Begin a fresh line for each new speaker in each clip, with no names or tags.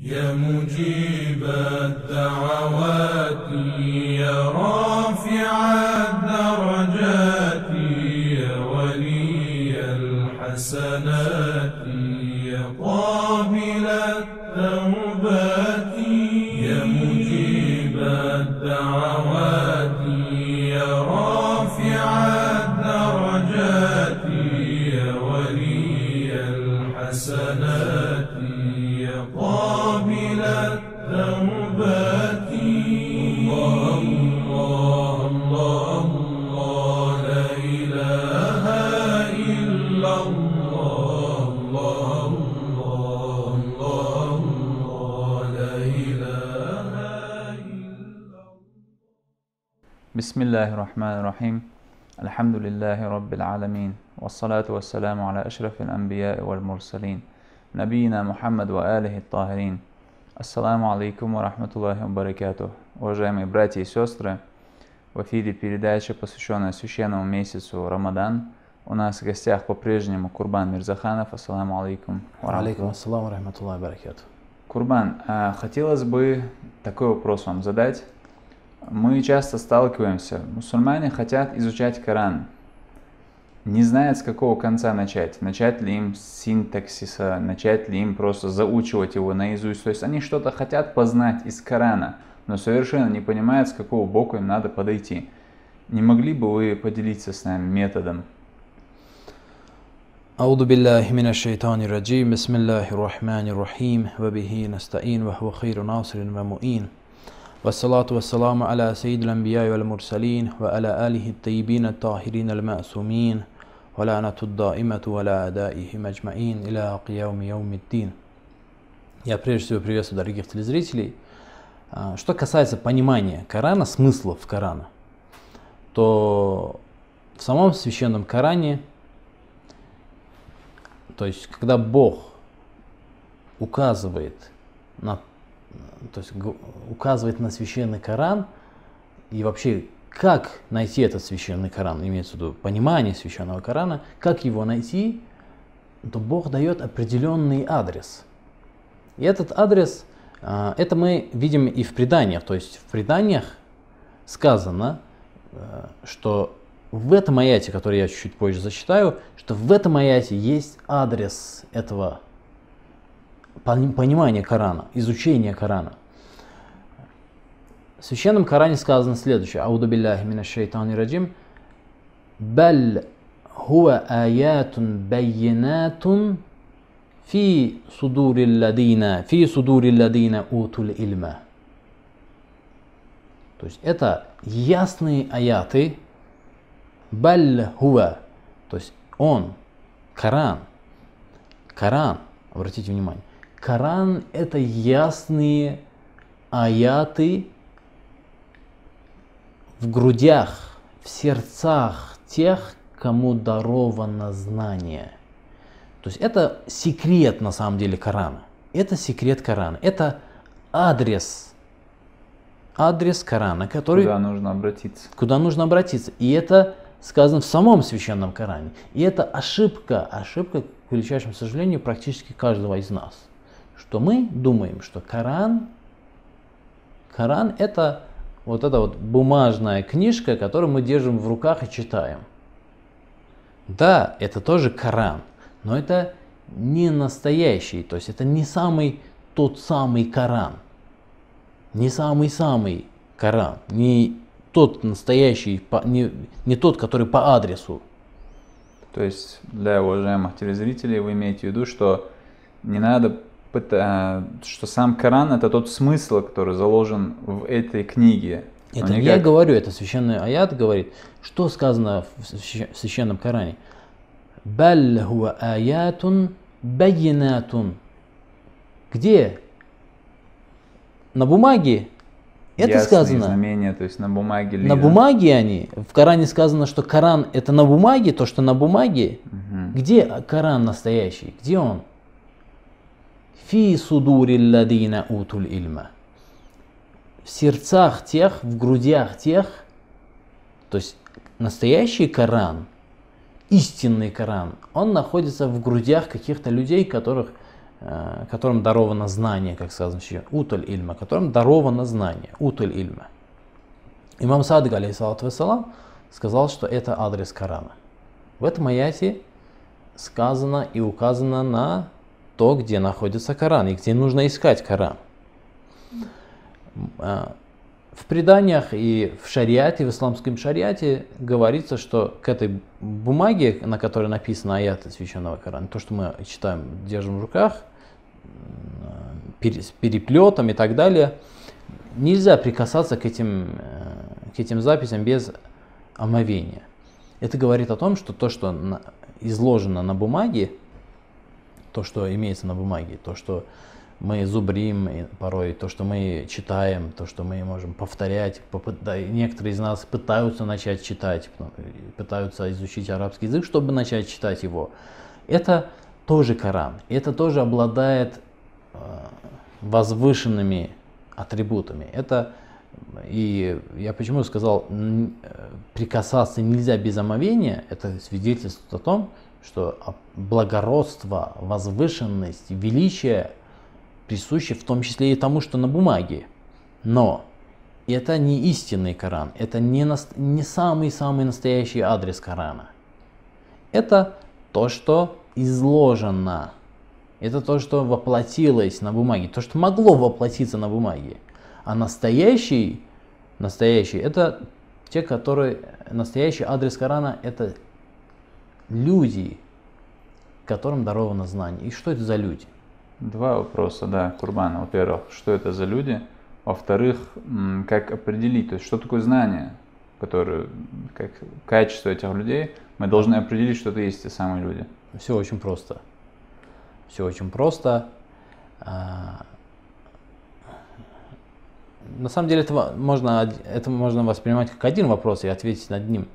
يا مجيب الدعوات.
بسم الله الرحمن الرحيم الحمد لله رب العالمين والصلاة والسلام على أشرف الأنبياء والمرسلين نبينا محمد وآله الطاهرين Ассаламу алейкум ва рахматуллахи ва баракатух. Уважаемые братья и сестры, в эфире передача, посвященная священному месяцу Рамадан. У нас в гостях по-прежнему Курбан Мирзаханов. Ассаламу алейкум. ва
Алейкум
рахматуллах.
ассаламу рахматуллахи баракату.
Курбан, а, хотелось бы такой вопрос вам задать. Мы часто сталкиваемся, мусульмане хотят изучать Коран, не знают, с какого конца начать. Начать ли им с синтаксиса, начать ли им просто заучивать его наизусть. То есть они что-то хотят познать из Корана, но совершенно не понимают, с какого боку им надо подойти. Не могли бы вы поделиться с нами методом?
أعوذ بالله من الشيطان الرجيم بسم الله الرحمن الرحيم وبه نستعين وهو خير ناصر ومؤين والصلاة والسلام على سيد الأنبياء والمرسلين وعلى آله الطيبين الطاهرين المأسومين ولعنة الدائمة ولا أدائهم أجمعين إلى قيام يوم الدين Я прежде всего приветствую дорогих телезрителей. А, Что касается понимания Корана, смыслов Корана, то в самом священном Коране то есть, когда Бог указывает на, то есть, указывает на священный Коран, и вообще, как найти этот священный Коран, имеется в виду понимание священного Корана, как его найти, то Бог дает определенный адрес. И этот адрес, а, это мы видим и в преданиях. То есть в преданиях сказано, э, что в этом аяте, который я чуть-чуть позже зачитаю, что в этом аяте есть адрес этого пони- понимания Корана, изучения Корана. В священном Коране сказано следующее. Ауду билляхи мина шайтани раджим. Бал хуа аятун байинатун фи судури ладина, фи судури ладина утул ильма. То есть это ясные аяты, Баль хуа, то есть он, Коран, Коран, обратите внимание, Коран это ясные аяты в грудях, в сердцах тех, кому даровано знание. То есть это секрет на самом деле Корана. Это секрет Корана. Это адрес, адрес Корана, который
Куда нужно обратиться?
куда нужно обратиться. И это сказано в самом священном Коране. И это ошибка, ошибка, к величайшему сожалению, практически каждого из нас. Что мы думаем, что Коран, Коран это вот эта вот бумажная книжка, которую мы держим в руках и читаем. Да, это тоже Коран, но это не настоящий, то есть это не самый тот самый Коран не самый-самый Коран, не тот настоящий, не, не тот, который по адресу.
То есть для уважаемых телезрителей вы имеете в виду, что не надо что сам Коран это тот смысл, который заложен в этой книге.
Это не я
как-
говорю, это священный аят говорит. Что сказано в свящ- в священном Коране? Хуа аятун байинатун. Где? На бумаге? Это
ясные
сказано.
знамения, то есть на бумаге.
На
ли-
бумаге они. В Коране сказано, что Коран это на бумаге, то, что на бумаге.
Мгм.
Где Коран настоящий? Где он? Фи судури ладина утуль ильма. В сердцах тех, в грудях тех. То есть настоящий Коран, истинный Коран, он находится в грудях каких-то людей, которых э, которым даровано знание, как сказано еще, утуль ильма, которым даровано знание, утуль ильма. Имам Садык, алейхиссалату вассалам, сказал, что это адрес Корана. В этом аяте сказано и указано на то, где находится Коран и где нужно искать Коран. А, в преданиях и в шариате, в исламском шариате говорится, что к этой бумаге, на которой написано аяты священного Корана, то, что мы читаем, держим в руках, с переплетом и так далее, нельзя прикасаться к этим, э, к этим записям без омовения. Это говорит о том, что то, что изложено на бумаге, то, что имеется на бумаге, то, что мы зубрим порой, то, что мы читаем, то, что мы можем повторять. Некоторые из нас пытаются начать читать, пытаются изучить арабский язык, чтобы начать читать его. Это тоже Коран. Это тоже обладает э, возвышенными атрибутами. Это и я почему сказал, прикасаться нельзя без омовения, это свидетельствует о том, что благородство, возвышенность, величие присущи в том числе и тому, что на бумаге. Но это не истинный Коран, это не, не самый-самый настоящий адрес Корана. Это то, что изложено, это то, что воплотилось на бумаге, то, что могло воплотиться на бумаге. А настоящий, настоящий, это те, которые, настоящий адрес Корана, это люди, которым даровано знание. И что это за люди?
Два вопроса, да, Курбана. Во-первых, что это за люди? Во-вторых, как определить, то есть что такое знание, которое, как качество этих людей, мы должны определить, что это есть те самые люди.
Все очень просто. Все очень просто. А, на самом деле это можно, это можно воспринимать как один вопрос и ответить над ним.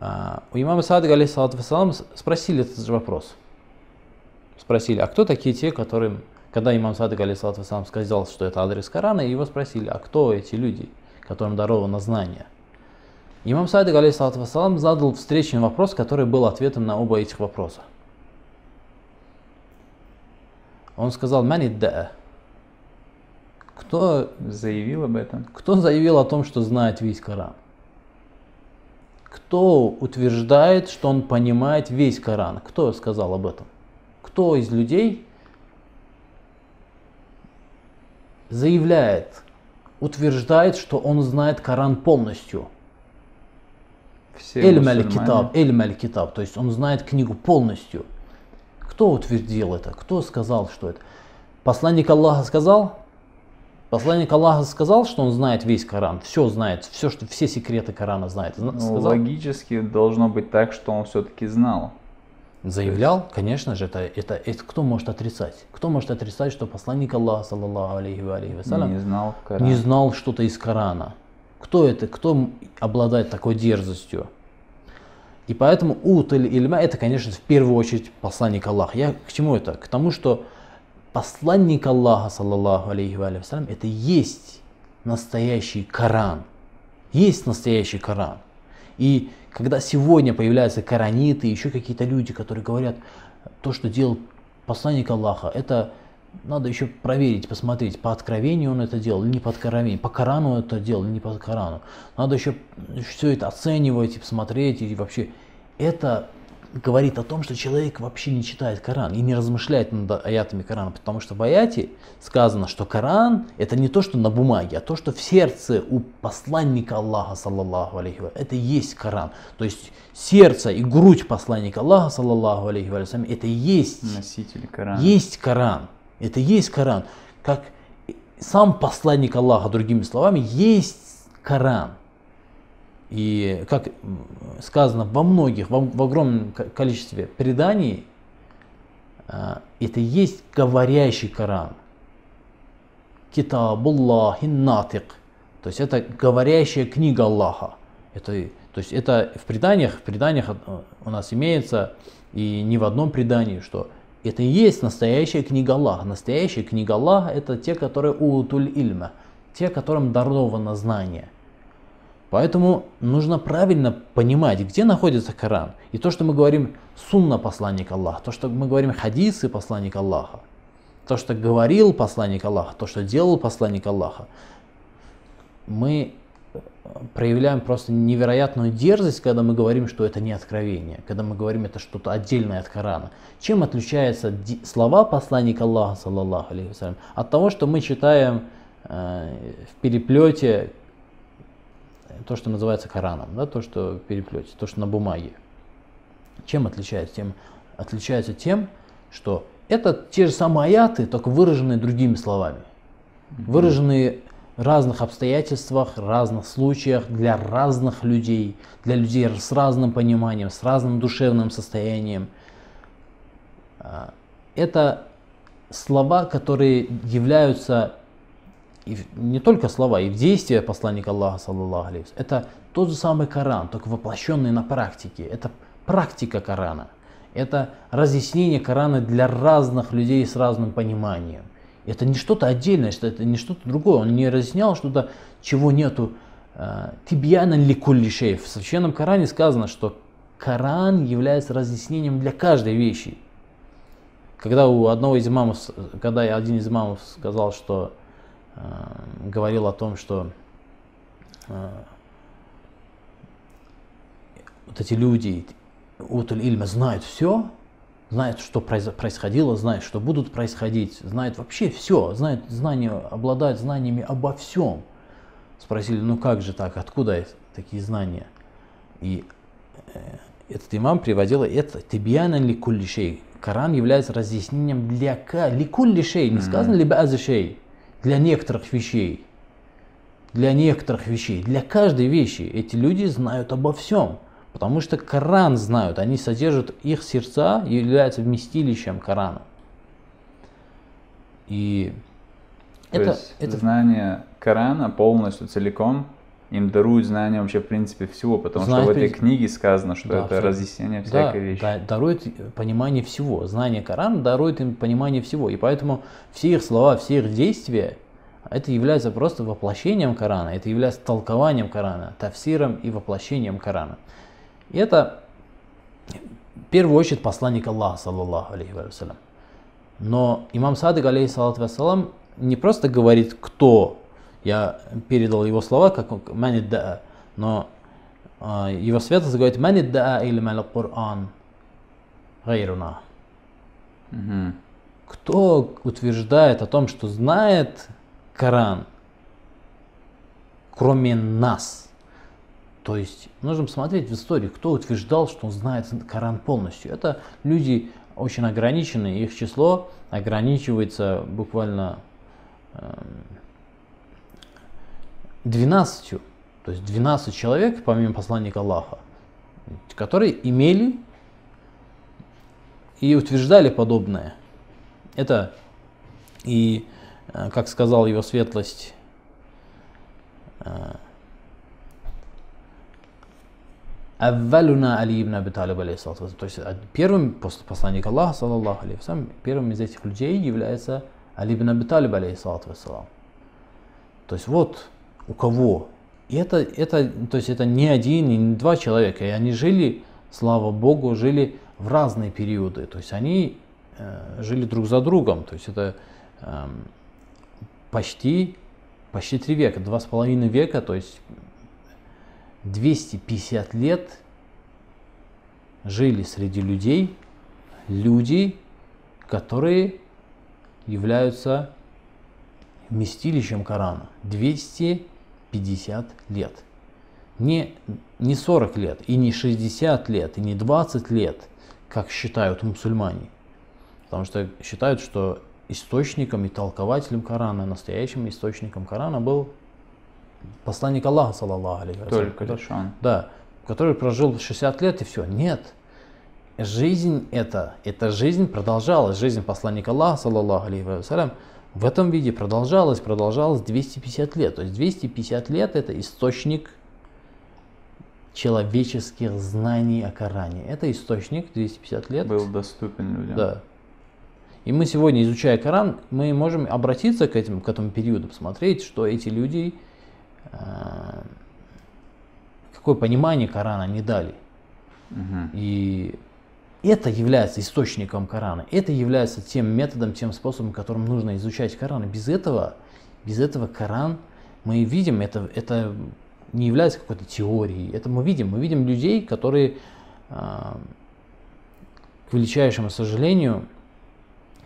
А, у имама Садыга, алейхиссалату вассалам, спросили этот же вопрос. Спросили, а кто такие те, которым, когда имам Садык, алейхиссалату вассалам, сказал, что это адрес Корана, его спросили, а кто эти люди, которым даровано знание? Имам Садык, алейхиссалату вассалам, задал встречный вопрос, который был ответом на оба этих вопроса. Он сказал, «Манидда'a» Кто
заявил об этом?
Кто заявил о том, что знает весь Коран? Кто утверждает, что он понимает весь Коран? Кто сказал об этом? Кто из людей заявляет, утверждает, что он знает Коран полностью? Эльм аль-китаб, эльм аль-китаб, то есть он знает книгу полностью. Кто утвердил это? Кто сказал, что это? Посланник Аллаха сказал? Посланник Аллаха сказал, что он знает весь Коран, все знает, все, что, все секреты Корана знает.
Ну, логически должно быть так, что он все-таки знал.
Заявлял, конечно же, это, это, это кто может отрицать? Кто может отрицать, что посланник Аллаха, саллаллаху алейхи ва алейхи
вассалям, не знал,
Коран. не знал что-то из Корана? Кто это, кто обладает такой дерзостью? И поэтому уталь ильма это, конечно, в первую очередь посланник Аллаха. Я к чему это? К тому, что посланник Аллаха, саллаллаху алейхи вассалям, это есть настоящий Коран. Есть настоящий Коран. И когда сегодня появляются кораниты, еще какие-то люди, которые говорят, то, что делал посланник Аллаха, это надо еще проверить, посмотреть, по откровению он это делал или не по откровению, по Корану это делал или не по Корану. Надо еще все это оценивать и посмотреть, и вообще это говорит о том, что человек вообще не читает Коран и не размышляет над аятами Корана, потому что в аяте сказано, что Коран это не то, что на бумаге, а то, что в сердце у посланника Аллаха, саллаллаху алейхи это и есть Коран. То есть сердце и грудь посланника Аллаха, саллаллаху алейхи это и есть
носитель Корана.
Есть Коран. Это и есть Коран. Как сам посланник Аллаха, другими словами, есть Коран. И как сказано во многих, в, в огромном количестве преданий, а, это есть говорящий Коран. Китабуллахи натик. То есть это говорящая книга Аллаха. Это, то есть это в преданиях, в преданиях а, у нас имеется и не в одном предании, что это и есть настоящая книга Аллаха. Настоящая книга Аллаха это те, которые утуль ильма, те, которым даровано знание – Поэтому нужно правильно понимать, где находится Коран. И то, что мы говорим сунна посланника Аллаха, то, что мы говорим хадисы посланника Аллаха, то, что говорил посланник Аллаха, то, что делал посланник Аллаха, мы проявляем просто невероятную дерзость, когда мы говорим, что это не откровение, когда мы говорим, это что-то отдельное от Корана. Чем отличаются слова посланника Аллаха, саллаллаху алейхи от того, что мы читаем э, в переплете то, что называется Кораном, да, то, что в переплете, то, что на бумаге. Чем отличается? Тем, отличается тем, что это те же самые аяты, только выраженные другими словами. Выраженные в разных обстоятельствах, разных случаях, для разных людей, для людей с разным пониманием, с разным душевным состоянием. А, это слова, которые являются и не только слова, и в действия посланника Аллаха, саллаллаху алейхи Это тот же самый Коран, только воплощенный на практике. Это практика Корана. Это разъяснение Корана для разных людей с разным пониманием. Это не что-то отдельное, что это не что-то другое. Он не разъяснял что-то, чего нету. Э, Тибьяна ли куллишей. В Священном Коране сказано, что Коран является разъяснением для каждой вещи. Когда у одного из имамов, когда один из имамов сказал, что говорил о том, что э, вот эти люди, утуль ильма знают все, знают, что происходило, знают, что будут происходить, знают вообще все, знают знания, обладают знаниями обо всем. Спросили, ну как же так, откуда такие знания? И э, этот имам приводил это «Тибьяна ли куллишей». Коран является разъяснением для ликуллишей, не сказано ли базишей, для некоторых вещей. Для некоторых вещей, для каждой вещи эти люди знают обо всем. Потому что Коран знают, они содержат, их сердца являются вместилищем Корана.
И То это, есть это знание Корана полностью целиком им дарует знание вообще в принципе всего, потому Знает, что в этой книге сказано, что да, это все. разъяснение всякой да, вещи. Да,
дарует понимание всего. Знание Корана дарует им понимание всего. И поэтому все их слова, все их действия, это является просто воплощением Корана, это является толкованием Корана, тафсиром и воплощением Корана. И это в первую очередь посланник Аллаха, саллаллаху алейхи вассалям. Но имам Садык, алейхиссалату вассалам, не просто говорит, кто. Я передал его слова, как манид да, но э, его святость говорит, да или мал Кур'ан гайруна. Кто утверждает о том, что знает Коран, кроме нас – то есть нужно посмотреть в историю, кто утверждал, что он знает Коран полностью. Это люди очень ограниченные, их число ограничивается буквально 12, эм, то есть 12 человек, помимо посланника Аллаха, которые имели и утверждали подобное. Это и, э, как сказал его светлость, э, Аввалуна Али ибн Аби То есть первым после посланника Аллаха, саллаллаху алейхи первым из этих людей является Али ибн Аби Талиб, То есть вот у кого. И это, это, то есть это не один и не два человека. И они жили, слава Богу, жили в разные периоды. То есть они э, жили друг за другом. То есть это э, почти, почти три века, два с половиной века. То есть 250 лет жили среди людей люди, которые являются вместилищем Корана. 250 лет. Не, не 40 лет, и не 60 лет, и не 20 лет, как считают мусульмане. Потому что считают, что источником и толкователем Корана, настоящим источником Корана был посланник Аллаха, саллаллаху алейхи
Только лишь он.
Да, который прожил 60 лет и все. Нет. Жизнь это, эта жизнь продолжалась. Жизнь посланника Аллаха, саллаллаху алейхи вассалям, в этом виде продолжалась, продолжалась 250 лет. То есть 250 лет это источник человеческих знаний о Коране. Это источник 250 лет.
Был доступен людям.
Да. И мы сегодня, изучая Коран, мы можем обратиться к, этим, к этому периоду, посмотреть, что эти люди Э, какое понимание Корана они дали.
Угу.
И это является источником Корана, это является тем методом, тем способом, которым нужно изучать Коран. Без этого, без этого Коран, мы видим, это, это не является какой-то теорией. Это мы видим. Мы видим людей, которые, а, к величайшему сожалению,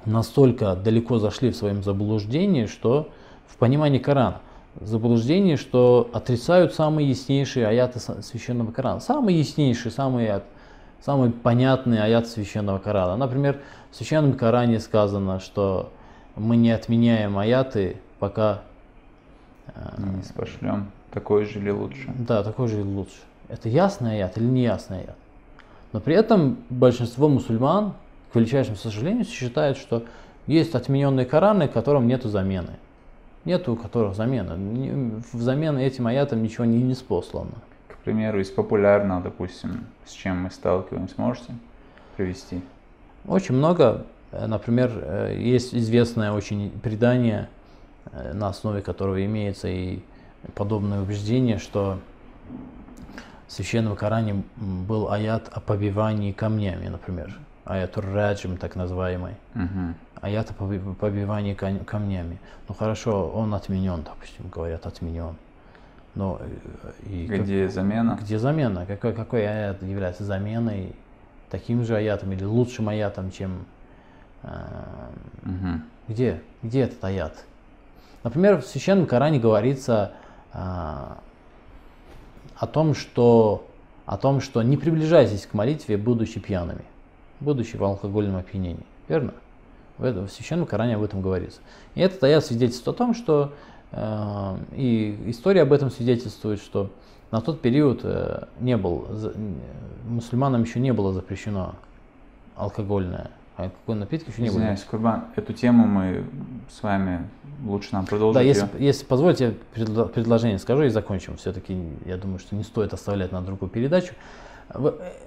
настолько далеко зашли в своем заблуждении, что в понимании Корана, заблуждение, что отрицают самые яснейшие аяты священного Корана. Самые яснейшие, самые самый понятный аят священного Корана. Например, в священном Коране сказано, что мы не отменяем аяты, пока
э, не спошлем такой же или лучше.
Да, такой же или лучше. Это ясный аят или неясный аят. Но при этом большинство мусульман, к величайшему сожалению, считают, что есть отмененные Кораны, которым нету замены. Нету у которых замены. Взамен этим аятам ничего не, не спослано
примеру, из популярного, допустим, с чем мы сталкиваемся, можете привести?
Очень много. Э, например, э, есть известное очень предание, э, на основе которого имеется и подобное убеждение, что в Священном Коране был аят о побивании камнями, например. Аят раджим, так называемый.
Угу.
Аят о побивании камнями. Ну хорошо, он отменен, допустим, говорят, отменен. Но,
э, и где как, замена?
Где замена? Какой, какой аят является заменой таким же аятом или лучшим аятом, чем... Э,
угу.
Где? Где этот аят? Например, в Священном Коране говорится э, о том, что о том, что не приближайтесь к молитве, будучи пьяными, будучи в алкогольном опьянении. Верно? В, этом, в Священном Коране об этом говорится. И этот аят свидетельствует о том, что и история об этом свидетельствует, что на тот период э, не был, мусульманам еще не было запрещено алкогольное, алкогольные напитки еще не
Извиняюсь, было. Курбан, эту тему мы с вами лучше нам продолжить.
Да, если, если позволите, предложение скажу и закончим. Все-таки я думаю, что не стоит оставлять на другую передачу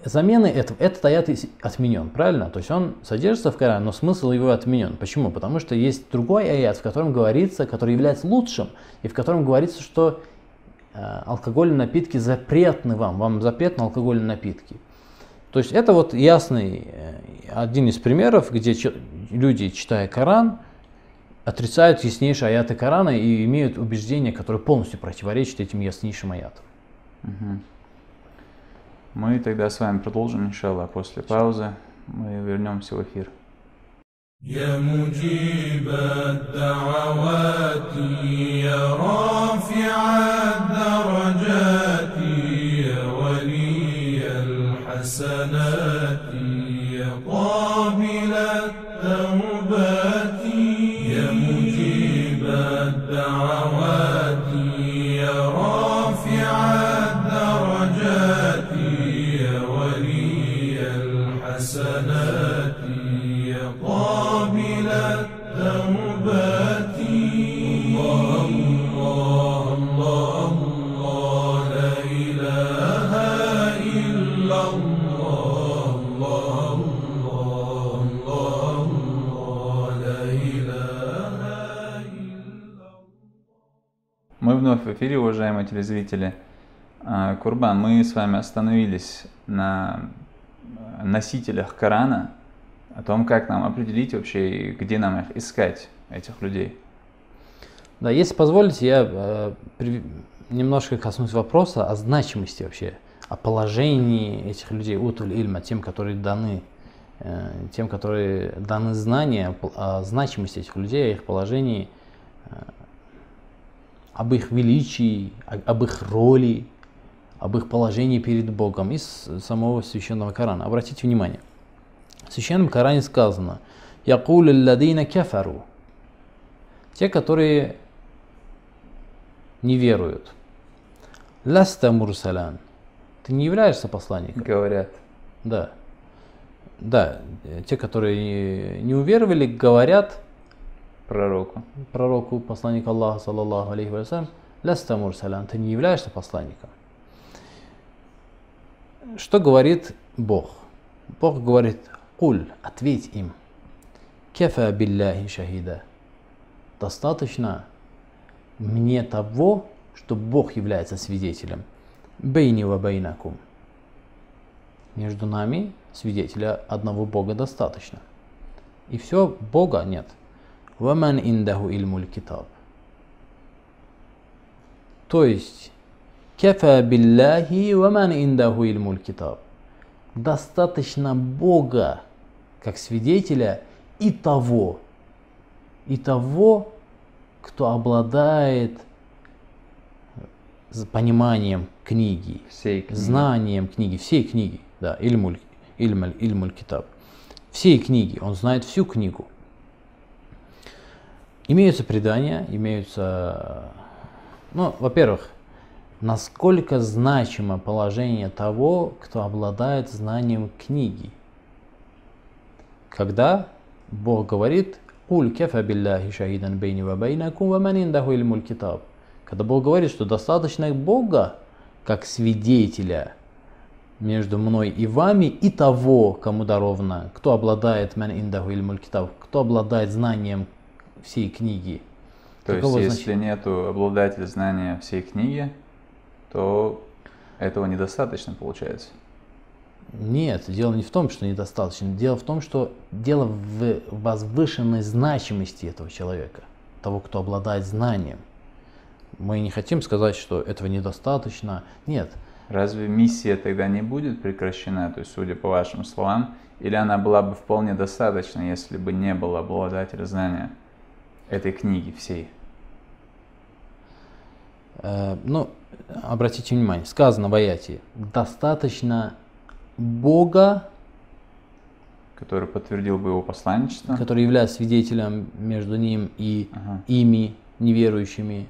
замены этого, этот аят отменен, правильно? То есть он содержится в Коране, но смысл его отменен. Почему? Потому что есть другой аят, в котором говорится, который является лучшим, и в котором говорится, что э, алкогольные напитки запретны вам, вам запретны алкогольные напитки. То есть это вот ясный э, один из примеров, где люди, читая Коран, отрицают яснейшие аяты Корана и имеют убеждения, которые полностью противоречат этим яснейшим аятам.
Угу. Мы тогда с вами продолжим, иншаллах, после паузы. Мы вернемся в эфир.
يا مجيب الدعوات يا رافع
в эфире, уважаемые телезрители. Курбан, мы с вами остановились на носителях Корана, о том, как нам определить вообще, где нам их искать, этих людей.
Да, если позволите, я э, при, немножко коснусь вопроса о значимости вообще, о положении этих людей, утуль ильма, тем, которые даны, э, тем, которые даны знания о, о значимости этих людей, о их положении, э, об их величии, об их роли, об их положении перед Богом из самого священного Корана. Обратите внимание, в священном Коране сказано «Якуль ладина кефару» те, которые не веруют. Ласта мурсалян. Ты не являешься посланником.
Говорят.
Да. Да, те, которые не уверовали, говорят
пророку,
пророку, посланнику Аллаха, саллаллаху алейхи вассалям, ласта мурсалян, ты не являешься посланником. Что говорит Бог? Бог говорит, куль, ответь им. Кефа билляхи шахида. Достаточно мне того, что Бог является свидетелем. Бейни ва бейнакум. Между нами свидетеля одного Бога достаточно. И все, Бога нет. Ваман индаху ильмуль китаб. То есть, кефа билляхи ваман индаху ильмуль китаб. Достаточно Бога, как свидетеля, и того, и того, кто обладает э, пониманием книги,
всей книги.
знанием книги, всей книги, да, Ильмуль, Ильмуль, Ильмуль Китаб, всей книги, он знает всю книгу. Имеются предания, имеются, ну, во-первых, насколько значимо положение того, кто обладает знанием книги. Когда Бог говорит, «Куль кефа билляхи шахидан бейни ва бейнакум ва ман индаху ильмуль китаб». Когда Бог говорит, что достаточно Бога как свидетеля между мной и вами и того, кому даровано, кто обладает ман индаху ильмуль китаб, кто обладает знанием всей книги.
То есть,
Какого
если
значения?
нету обладателя знания всей книги, то этого недостаточно получается.
Нет, дело не в том, что недостаточно. Дело в том, что дело в возвышенной значимости этого человека, того, кто обладает знанием. Мы не хотим сказать, что этого недостаточно. Нет.
Разве миссия тогда не будет прекращена, то есть, судя по вашим словам, или она была бы вполне достаточна, если бы не было обладателя знания этой книги всей?
Э, ну, обратите внимание, сказано в аяте, достаточно Бога,
который подтвердил бы его посланничество.
который является свидетелем между ним и
Ага.
ими, неверующими,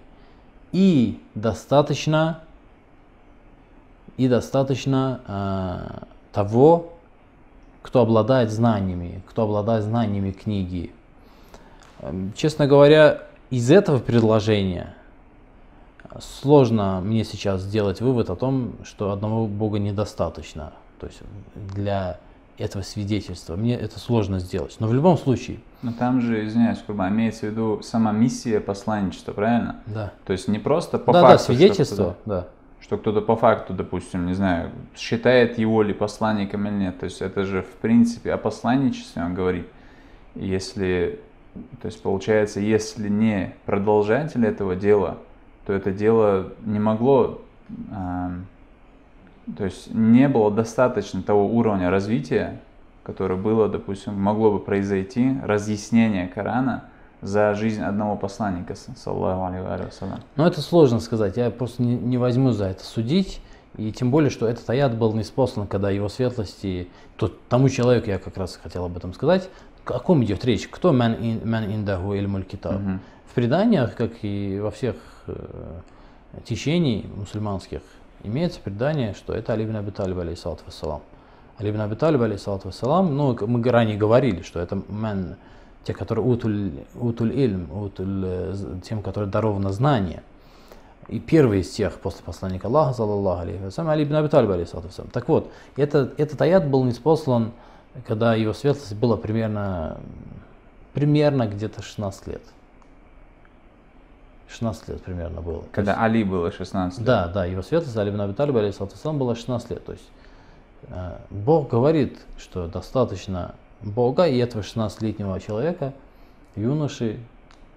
и достаточно, и достаточно э, того, кто обладает знаниями, кто обладает знаниями книги. Эм, Честно говоря, из этого предложения сложно мне сейчас сделать вывод о том, что одного Бога недостаточно. То есть для этого свидетельства. Мне это сложно сделать. Но в любом случае,
Но там же, извиняюсь, Курбан, имеется в виду сама миссия посланничества, правильно?
да.
То есть не просто по
да,
факту,
да,
что
свидетельство,
кто-то-
да.
что кто-то по факту, допустим, не знаю, считает его ли посланником или нет. То есть это же в принципе о посланничестве он говорит. Если, то есть получается, если не продолжатель этого дела, то это дело не могло, ам, то есть не было достаточно того уровня развития, которое было, допустим, могло бы произойти разъяснение Корана за жизнь одного посланника, саллаху алейхи.
Но это сложно сказать. Я просто не, не возьму за это судить. И тем более, что этот аят был неспослан, когда его светлости, тот, тому человеку я как раз хотел об этом сказать, о ком идет речь, кто ман ин- ман индаху ильмуль китаб. В преданиях, как и во всех э, течений мусульманских, имеется предание, что это Али ибн Аби Талиб, алейхиссалату вассалам. Али ибн Аби Талиб, алейхиссалату вассалам, ну, мы ранее говорили, что это ман, те, которые утуль, утуль ильм, утуль, э, тем, которые даровано знание. И первый из тех после посланника Аллаха, саллаллаху алейхи вассалям, Али ибн Аби Талиб, алейхиссалату вассалам. Так вот, этот, этот аят был неспослан, когда его светлость было примерно, примерно где-то 16 лет. 16 лет примерно было. То
Когда Али было 16 лет.
да, да, его светлость Али ибн Аби Талиб, алейхиссалату вассалам, было 16 лет. То есть э, Бог говорит, что достаточно Бога и этого 16-летнего человека, юноши,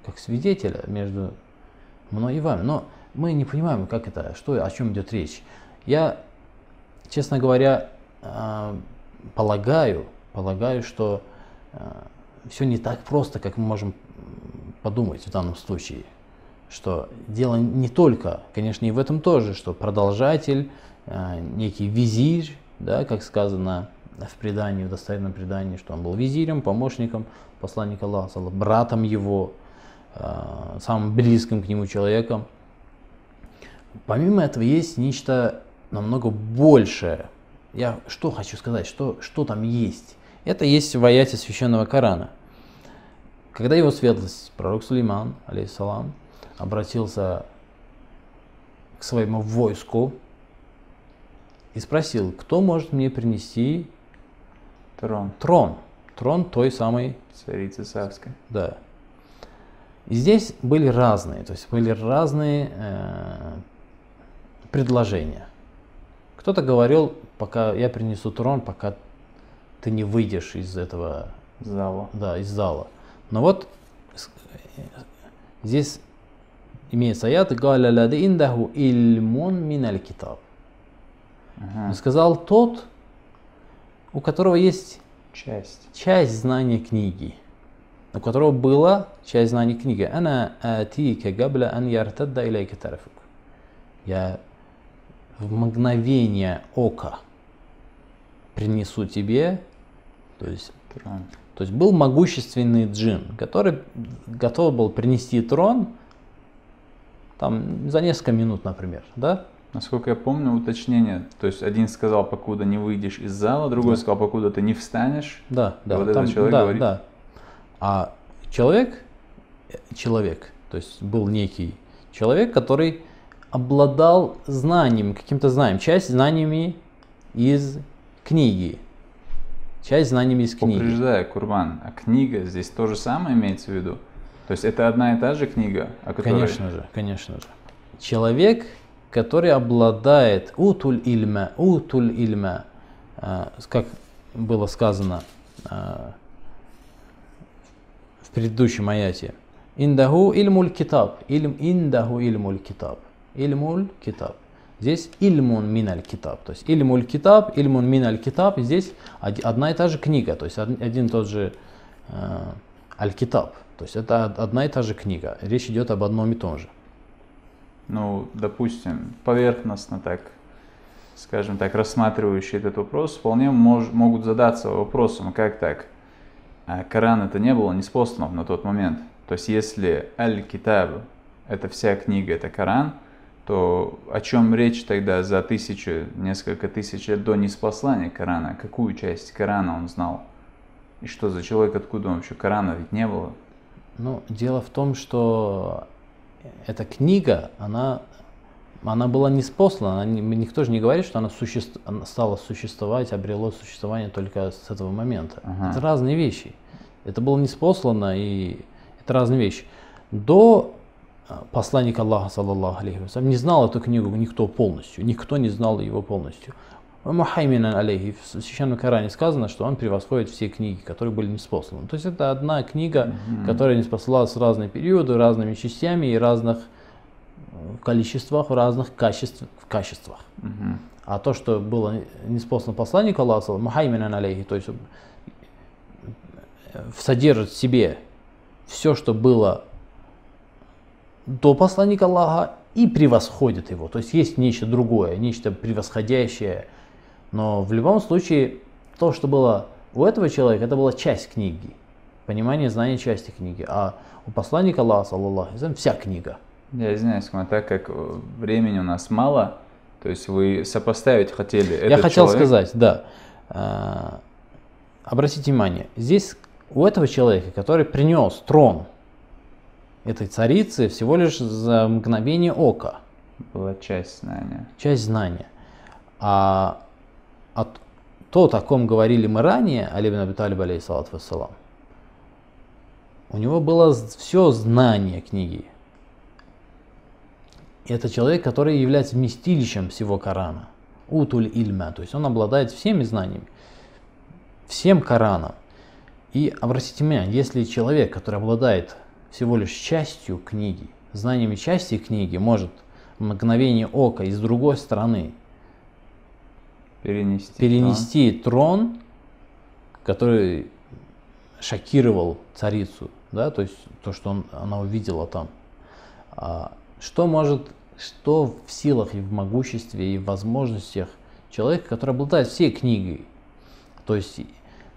как свидетеля между мной и вами. Но мы не понимаем, как это, что, о чем идет речь. Я, честно говоря, э, полагаю, полагаю, что все не так просто, как мы можем подумать в данном случае что дело не только, конечно, и в этом тоже, что продолжатель, э, некий визирь, да, как сказано в предании, в достоверном предании, что он был визирем, помощником посланника Аллаха, братом его, э, самым близким к нему человеком. Помимо этого есть нечто намного большее. Я что хочу сказать, что, что там есть? Это есть в аяте священного Корана. Когда его светлость, пророк Сулейман, алейхиссалам, обратился к своему войску и спросил, кто может мне принести
Трон
трон, трон той самой,
царицы Савской.
да. И здесь были разные, то есть были разные э, предложения. Кто-то говорил пока я принесу трон, пока ты не выйдешь из этого,
Зала.
да, из зала. Но вот э, здесь имеется аят «Галя лади индаху ильмун миналь китаб».
Ага.
Сказал тот, у которого есть
Часть.
часть знания книги, у которого была часть знания книги. Ана атика габля ан яртадда илайка тарафук. Я в мгновение ока принесу тебе, то есть,
Трон.
то есть был могущественный джин, который готов был принести трон там за несколько минут, например, да?
Насколько я помню, уточнение. То есть один сказал, покуда не выйдешь из зала, другой сказал, покуда ты не встанешь.
Да, да.
вот этот человек
да,
говорит.
да. А человек, э, человек, то есть был некий человек, который обладал знанием, каким-то знанием, часть знаниями из книги. Часть знаниями из книги.
Упреждаю, Курбан, а книга здесь то же самое имеется в виду? То есть это одна и та же книга, о которой...
Конечно же, конечно же. Человек, который обладает утуль ильма, утуль ильма, э, как было сказано э, в предыдущем аяте. Индаху ильмуль китаб. Ильм, индаху ильмуль китаб. Ильмуль китаб. Здесь ильмун миналь китаб. То есть ильмуль китаб, ильмун миналь китаб. Здесь од- одна и та же книга. То есть од- один и тот же э, аль-китаб. То есть это од- одна и та же книга. Речь идет об одном и том же.
Ну, допустим, поверхностно так, скажем так, рассматривающие этот вопрос, вполне мож- могут задаться вопросом, а как так? А Коран это не было неспослан на тот момент. То есть если Аль-Китаб, это вся книга, это Коран, то о чем речь тогда за тысячу, несколько тысяч лет до неспослания Корана? Какую часть Корана он знал? И что за человек, откуда он вообще Корана ведь не было?
Ну, дело в том, что эта книга, она, она была не спослана, она никто же не говорит, что она, суще- она стала существовать, обрело существование только с этого момента.
Ага.
Это разные вещи. Это было не спослано, и это разные вещи. До а, посланника Аллаха, саллаллаху алейхи вассалям, не знал эту книгу никто полностью, никто не знал его полностью. Мухайминан алейхи, в Священном Коране сказано, что он превосходит все книги, которые были неспосланы. То есть это одна книга, которая не спаслалась в разные периоды, разными частями и разных э, количествах, в разных качеств, в качествах.
Мгм.
А то, что было неспослано посланнику Аллаха, Мухайминан алейхи, то есть э, содержит в себе все, что было до посланника Аллаха и превосходит его. То есть есть нечто другое, нечто превосходящее. Но в любом случае, то, что было у этого человека, это была часть книги. Понимание, знание части книги. А у посланника Аллаха, саллаллаху вся книга.
Я извиняюсь, Кма, так как э, времени у нас мало, то есть вы сопоставить хотели
Я
этот
хотел
человек-
сказать, да. А, Обратите внимание, здесь у этого человека, который принес трон этой царицы, всего лишь за мгновение ока,
была часть знания.
часть знания. А от, тот, о ком говорили мы ранее, Али ибн Аби Талиб, алейхиссалату вассалам, у него было все знание книги. И это человек, который является вместилищем всего Корана. Утуль ильма, то есть он обладает всеми знаниями, всем Кораном. И обратите внимание, если человек, который обладает всего лишь частью книги, знаниями части книги, может мгновение ока и с другой стороны
Перенести.
перенести трон, который шокировал царицу, да, то есть то, что он, она увидела там. А, что может, что в силах и в могуществе и в возможностях человека, который обладает всей книгой. То есть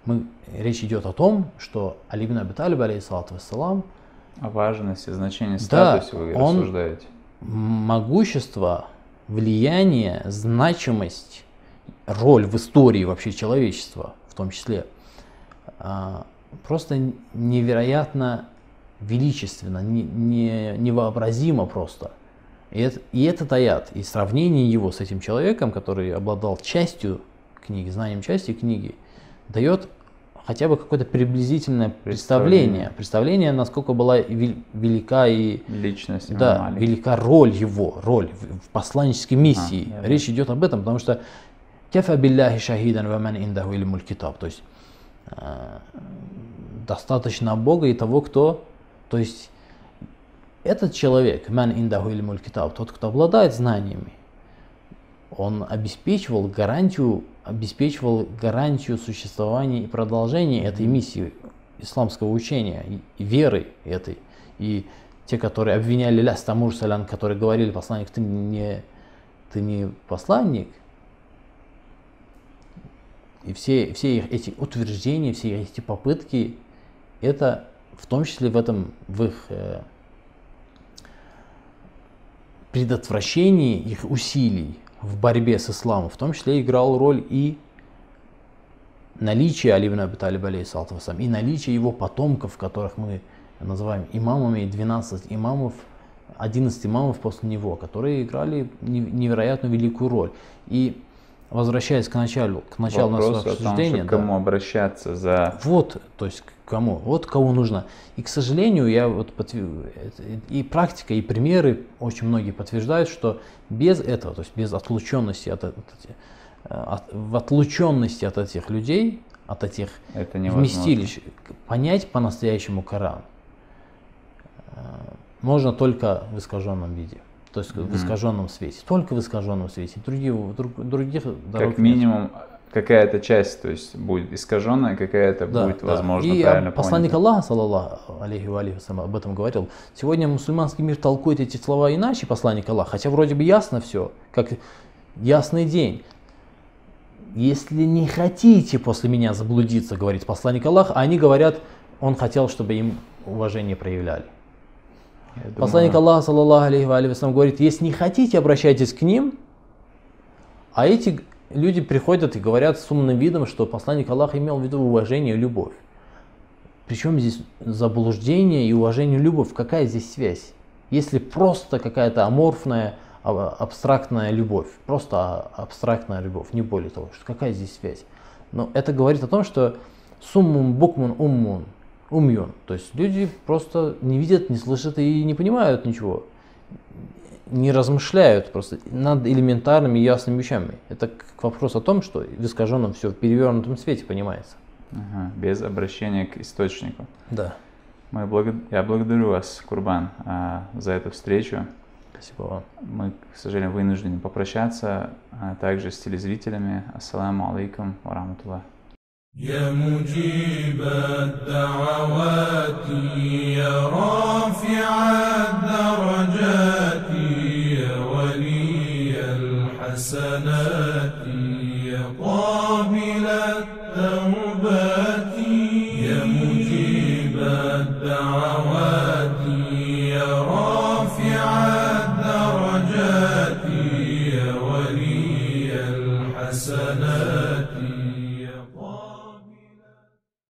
мы, речь идет о том, что Али ибн Аби Талиб, алейхиссалату вассалам,
О важности, значении
Да,
статусе вы
он-
рассуждаете.
могущество, влияние, значимость, роль в истории вообще человечества в том числе, а, просто невероятно величественно, не- не- невообразимо просто. И, это, и этот аят, и сравнение его с этим человеком, который обладал частью книги, знанием части книги, дает хотя бы какое-то приблизительное представление, представление, насколько была вел- велика и
Личность
да,
Али.
велика роль его, роль в, посланнической миссии.
А.
Речь идет об этом, потому что Кефа билляхи шахидан ваман индаху илмуль китаб. То есть э, достаточно Бога и того, кто, то есть этот человек, ман индаху илмуль китаб, тот, кто обладает знаниями, он обеспечивал гарантию, обеспечивал гарантию существования и продолжения этой миссии исламского учения, и веры этой. И те, которые обвиняли Ляс Тамур Салян, которые говорили, посланник, ты не, ты не посланник, и все, все их эти утверждения, все эти попытки, это в том числе в этом, в их э, предотвращении их усилий в борьбе с исламом, в том числе играл роль и наличие Али ибн Аби Талиба, и наличие его потомков, которых мы называем имамами, 12 имамов, 11 имамов после него, которые играли невероятно великую роль. И возвращаясь к началу, к началу
Вопрос
нашего обсуждения.
Том, к кому да, обращаться за...
Вот, то есть к кому, вот кого нужно. И, к сожалению, я вот подтвер... и практика, и примеры очень многие подтверждают, что без этого, то есть без отлученности от, от, от, в отлученности от этих людей, от этих
Это
вместилищ, понять по-настоящему Коран э, можно только в искаженном виде то есть mm-hmm. в искаженном свете, только в искаженном свете. Других, друг, других
дорог Как минимум какая-то часть, то есть будет искаженная, какая-то да, будет, да. возможно,
И
правильно
посланник понята. Аллаха, саллаллаху алейхи ва алейхи об этом говорил. Сегодня мусульманский мир толкует эти слова иначе, посланник Аллаха, хотя вроде бы ясно все, как ясный день. Если не хотите после меня заблудиться, говорит посланник Аллаха, а они говорят, он хотел, чтобы им уважение проявляли. Думаю... Посланник Аллаха, саллаллаху алейхи ва говорит, если не хотите, обращайтесь к ним, а эти люди приходят и говорят с умным видом, что посланник Аллаха имел в виду уважение и любовь. Причем здесь заблуждение и уважение и любовь? Какая здесь связь? Если просто какая-то аморфная, а, абстрактная любовь, просто абстрактная любовь, не более того, что какая здесь связь? Но это говорит о том, что суммум букмун уммун, умьон. То есть люди просто не видят, не слышат и не понимают ничего. Не размышляют просто над элементарными ясными вещами. Это к вопросу о том, что в искаженном все в перевернутом свете понимается.
Ага, без обращения к источнику.
Да.
Мы благо... Я благодарю вас, Курбан, а, за эту встречу.
Спасибо вам.
Мы, к сожалению, вынуждены попрощаться а также с телезрителями. Ассаламу алейкум ва рахматуллах.
يا مجيب الدعوات يا رافع الدرجات.